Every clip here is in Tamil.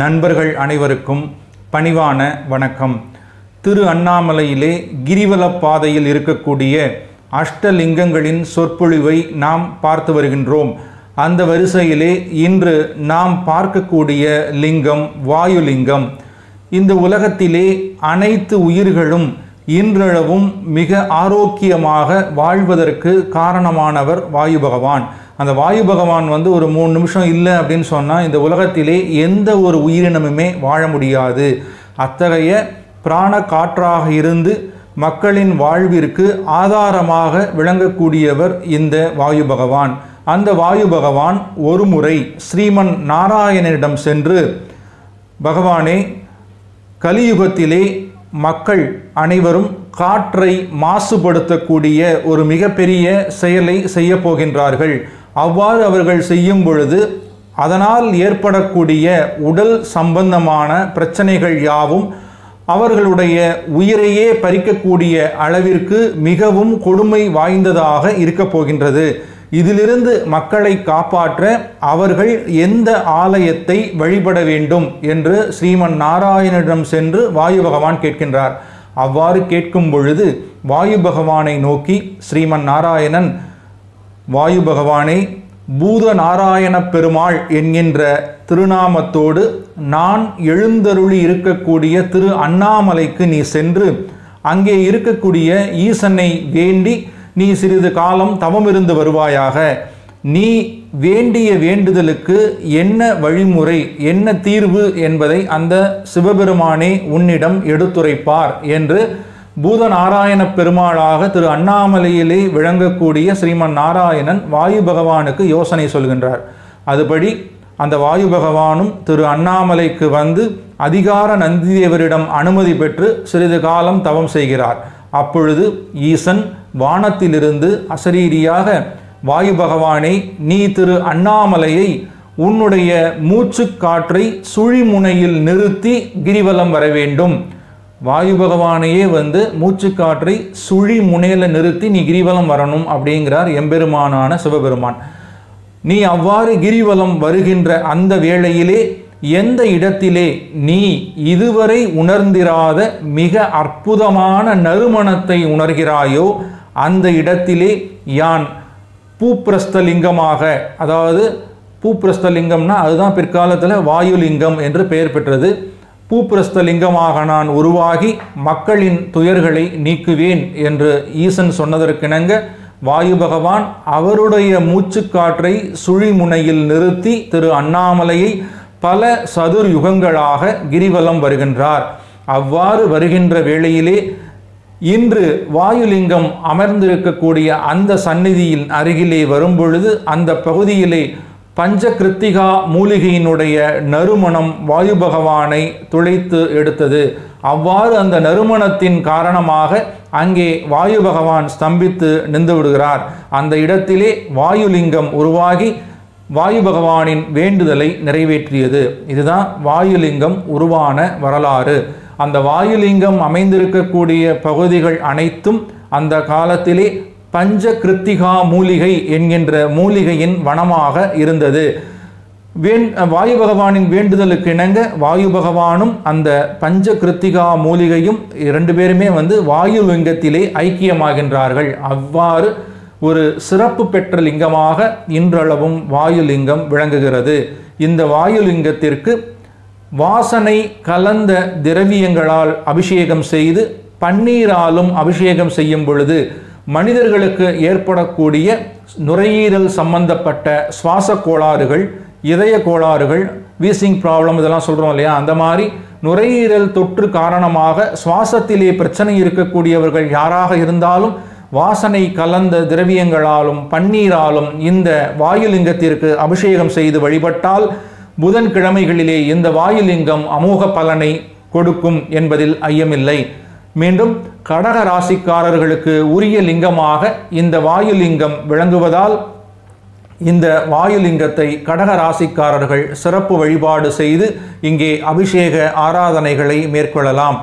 நண்பர்கள் அனைவருக்கும் பணிவான வணக்கம். திரு அண்ணாமலையிலே கிரிவல பாதையில் இருக்கக்கூடிய அஷ்டலிங்கங்களின் சொற்பொழிவை நாம் பார்த்து வருகின்றோம். அந்த வரிசையிலே இன்று நாம் பார்க்கக்கூடிய லிங்கம் வாயுலிங்கம். இந்த உலகத்திலே அனைத்து உயிர்களும் இன்றளவும் மிக ஆரோக்கியமாக வாழ்வதற்கு காரணமானவர் வாயு பகவான் அந்த வாயு பகவான் வந்து ஒரு மூணு நிமிஷம் இல்லை அப்படின்னு சொன்னால் இந்த உலகத்திலே எந்த ஒரு உயிரினமுமே வாழ முடியாது. அத்தகைய பிராண காற்றாக இருந்து மக்களின் வாழ்விற்கு ஆதாரமாக விளங்கக்கூடியவர் இந்த வாயு பகவான். அந்த வாயு பகவான் ஒரு முறை ஸ்ரீமன் நாராயணனிடம் சென்று பகவானே கலியுகத்திலே மக்கள் அனைவரும் காற்றை மாசுபடுத்தக்கூடிய ஒரு மிகப்பெரிய செயலை செய்யப்போகின்றார்கள் போகின்றார்கள். அவ்வாறு அவர்கள் செய்யும் பொழுது அதனால் ஏற்படக்கூடிய உடல் சம்பந்தமான பிரச்சனைகள் யாவும் அவர்களுடைய உயிரையே பறிக்கக்கூடிய அளவிற்கு மிகவும் கொடுமை வாய்ந்ததாக இருக்கப் போகின்றது. இதிலிருந்து மக்களை காப்பாற்ற அவர்கள் எந்த ஆலயத்தை வழிபட வேண்டும் என்று ஸ்ரீமன் நாராயணனிடம் சென்று வாயு பகவான் கேட்கின்றார். அவ்வாறு கேட்கும் பொழுது வாயு பகவானை நோக்கி ஸ்ரீமன் நாராயணன் வாயு பகவானை பூத நாராயண பெருமாள் என்கின்ற திருநாமத்தோடு நான் எழுந்தருளி இருக்கக்கூடிய திரு அண்ணாமலைக்கு நீ சென்று அங்கே இருக்கக்கூடிய ஈசனை வேண்டி நீ சிறிது காலம் தவமிருந்து வருவாயாக. நீ வேண்டிய வேண்டுதலுக்கு என்ன வழிமுறை என்ன தீர்வு என்பதை அந்த சிவபெருமானே உன்னிடம் எடுத்துரைப்பார் என்று பூத நாராயண பெருமாளாக திரு அண்ணாமலையிலே விளங்கக்கூடிய ஸ்ரீமன் நாராயணன் வாயு பகவானுக்கு யோசனை சொல்கின்றார். அதுபடி அந்த வாயு பகவானும் திரு அண்ணாமலைக்கு வந்து அதிகார நந்திதேவரிடம் அனுமதி பெற்று சிறிது காலம் தவம் செய்கிறார். அப்பொழுது ஈசன் வானத்திலிருந்து அசரீரியாக வாயு பகவானை நீ திரு அண்ணாமலையை உன்னுடைய மூச்சு காற்றை சுழிமுனையில் நிறுத்தி கிரிவலம் வர வேண்டும். வாயு பகவானையே வந்து மூச்சுக்காற்றை சுழி முனையில் நிறுத்தி நீ கிரிவலம் வரணும் அப்படிங்கிறார் எம்பெருமானான சிவபெருமான். நீ அவ்வாறு கிரிவலம் வருகின்ற அந்த வேளையிலே எந்த இடத்திலே நீ இதுவரை உணர்ந்திராத மிக அற்புதமான நறுமணத்தை உணர்கிறாயோ அந்த இடத்திலே யான் பூப்பிரஸ்தலிங்கமாக அதாவது பூப்பிரஸ்தலிங்கம்னா அதுதான் பிற்காலத்தில் வாயுலிங்கம் என்று பெயர் பெற்றது. பூப்பிரஸ்தலிங்கமாக நான் உருவாகி மக்களின் துயர்களை நீக்குவேன் என்று ஈசன் சொன்னதற்கிணங்க வாயு பகவான் அவருடைய மூச்சுக்காற்றை சுழிமுனையில் நிறுத்தி திரு அண்ணாமலையை பல சதுர் யுகங்களாக கிரிவலம் வருகின்றார். அவ்வாறு வருகின்ற வேளையிலே இன்று வாயுலிங்கம் அமர்ந்திருக்கக்கூடிய அந்த சந்நிதியின் அருகிலே வரும்பொழுது அந்த பகுதியிலே பஞ்சகிருத்திகா மூலிகையினுடைய நறுமணம் வாயு பகவானை துளைத்து எடுத்தது. அவ்வாறு அந்த நறுமணத்தின் காரணமாக அங்கே வாயு பகவான் ஸ்தம்பித்து நின்று விடுகிறார். அந்த இடத்திலே வாயுலிங்கம் உருவாகி வாயு பகவானின் வேண்டுதலை நிறைவேற்றியது. இதுதான் வாயுலிங்கம் உருவான வரலாறு. அந்த வாயுலிங்கம் அமைந்திருக்கக்கூடிய பகுதிகள் அனைத்தும் அந்த காலத்திலே பஞ்ச கிருத்திகா மூலிகை என்கின்ற மூலிகையின் வனமாக இருந்தது. வேண் வாயு பகவானின் வேண்டுதலுக்கு இணங்க வாயு பகவானும் அந்த பஞ்ச கிருத்திகா மூலிகையும் இரண்டு பேருமே வந்து வாயு லிங்கத்திலே ஐக்கியமாகின்றார்கள். அவ்வாறு ஒரு சிறப்பு பெற்ற லிங்கமாக இன்றளவும் வாயுலிங்கம் விளங்குகிறது. இந்த வாயுலிங்கத்திற்கு வாசனை கலந்த திரவியங்களால் அபிஷேகம் செய்து பன்னீராலும் அபிஷேகம் செய்யும் பொழுது மனிதர்களுக்கு ஏற்படக்கூடிய நுரையீரல் சம்பந்தப்பட்ட சுவாச கோளாறுகள் இதய கோளாறுகள் வீசிங் ப்ராப்ளம் இதெல்லாம் சொல்கிறோம் இல்லையா? அந்த மாதிரி நுரையீரல் தொற்று காரணமாக சுவாசத்திலே பிரச்சனை இருக்கக்கூடியவர்கள் யாராக இருந்தாலும் வாசனை கலந்த திரவியங்களாலும் பன்னீராலும் இந்த வாயுலிங்கத்திற்கு அபிஷேகம் செய்து வழிபட்டால் புதன்கிழமைகளிலே இந்த வாயுலிங்கம் அமோக பலனை கொடுக்கும் என்பதில் ஐயமில்லை. மீண்டும் கடக ராசிக்காரர்களுக்கு உரிய லிங்கமாக இந்த வாயுலிங்கம் விளங்குவதால் இந்த வாயுலிங்கத்தை கடக ராசிக்காரர்கள் சிறப்பு வழிபாடு செய்து இங்கே அபிஷேக ஆராதனைகளை மேற்கொள்ளலாம்.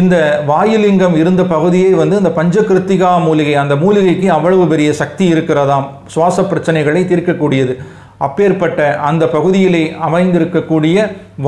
இந்த வாயுலிங்கம் இருந்த பகுதியே வந்து இந்த பஞ்சகிருத்திகா மூலிகை அந்த மூலிகைக்கு அவ்வளவு பெரிய சக்தி இருக்கிறதாம். சுவாச பிரச்சனைகளை தீர்க்கக்கூடியது. அப்பேற்பட்ட அந்த பகுதியிலே அமைந்திருக்கக்கூடிய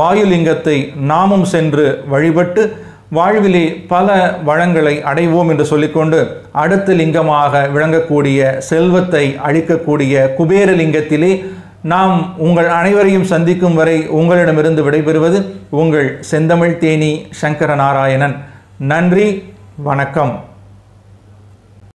வாயுலிங்கத்தை நாமும் சென்று வழிபட்டு வாழ்விலே பல வளங்களை அடைவோம் என்று சொல்லிக்கொண்டு அடுத்த லிங்கமாக விளங்கக்கூடிய செல்வத்தை அழிக்கக்கூடிய குபேர லிங்கத்திலே நாம் உங்கள் அனைவரையும் சந்திக்கும் வரை உங்களிடமிருந்து விடைபெறுவது உங்கள் செந்தமிழ் தேனி சங்கர நாராயணன் நன்றி வணக்கம்.